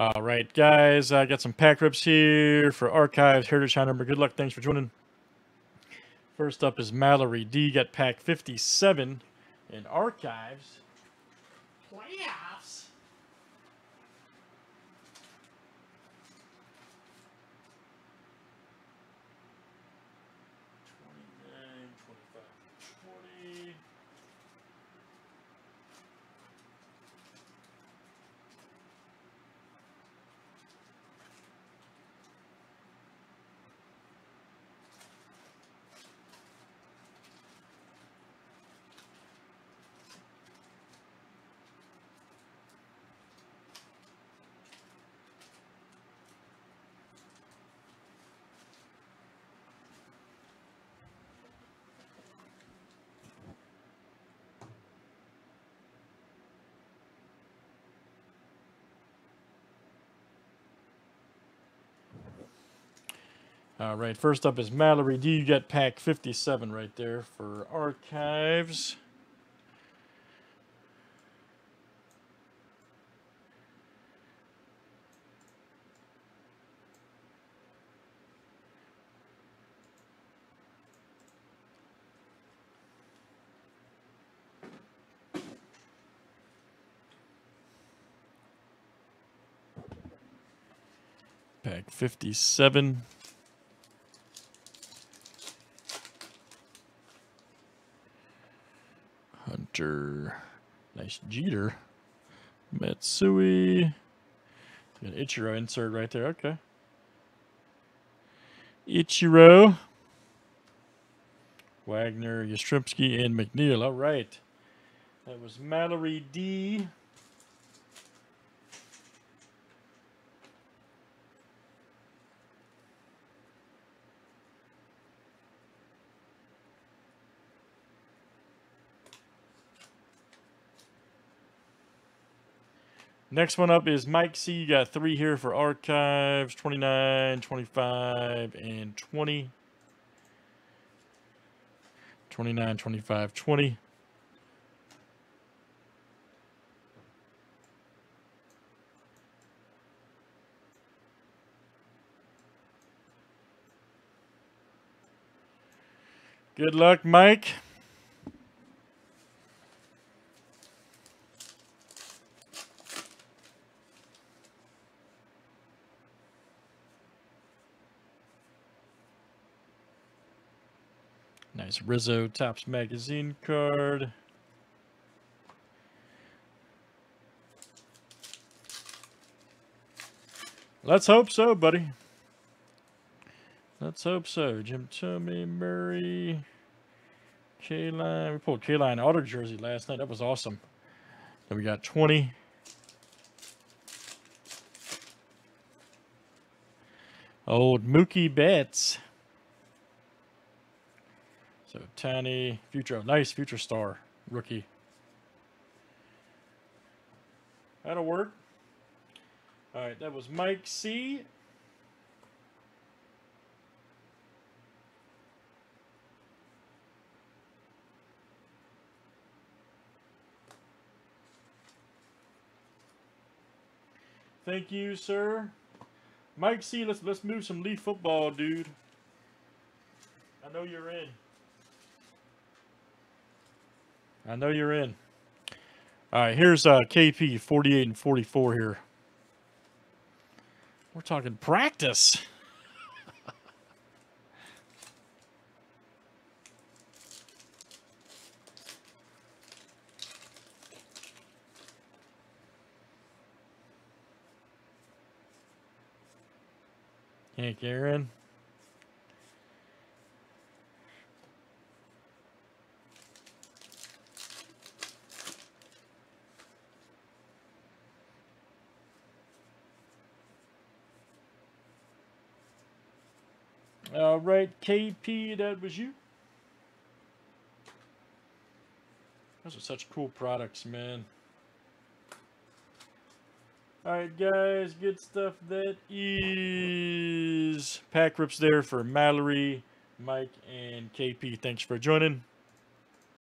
All right, guys, I got some pack rips here for Archives, Heritage High Number. Good luck. Thanks for joining. First up is Mallory D. Got pack 57 in Archives. Playoffs. All right, first up is Mallory D. You get pack 57 right there for archives. Pack 57. Hunter. Nice Jeter. Matsui. An Ichiro insert right there. Okay. Ichiro. Wagner, Yastrzemski, and McNeil. All right. That was Mallory D. Next one up is Mike C. You got three here for archives 29, 25, and 20. 29, 25, 20. Good luck, Mike. Nice Rizzo Topps Magazine card. Let's hope so, buddy. Let's hope so. Jim Thome, Murray, K-Line. We pulled K-Line auto jersey last night. That was awesome. Then we got 20. Old Mookie Betts. So Tiny, future, nice future star rookie. That'll work. All right, that was Mike C. Thank you, sir. Mike C, let's let's move some leaf football, dude. I know you're in. I know you're in. All right, here's uh, KP 48 and 44 here. We're talking practice. Hank Aaron. All right, KP, that was you. Those are such cool products, man. All right, guys, good stuff. That is pack rips there for Mallory, Mike, and KP. Thanks for joining.